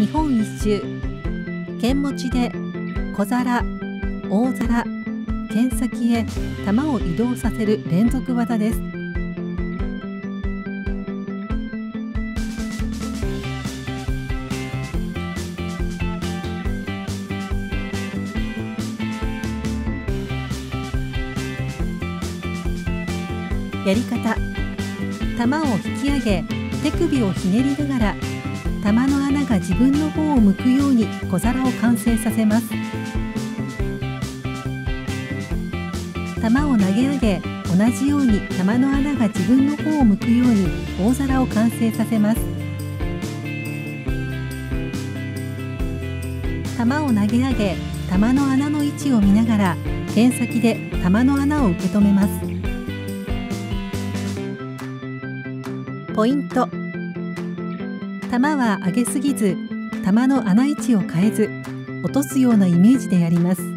日本一周。剣持ちで小皿大皿剣先へ玉を移動させる連続技です。やり方。玉を引き上げ手首をひねりながら玉の穴が自分の方を向くように小皿を完成させます。玉を投げ上げ同じように玉の穴が自分の方を向くように大皿を完成させます。玉を投げ上げ玉の穴の位置を見ながら剣先で玉の穴を受け止めます。ポイント。玉は上げすぎず玉の穴位置を変えず落とすようなイメージでやります。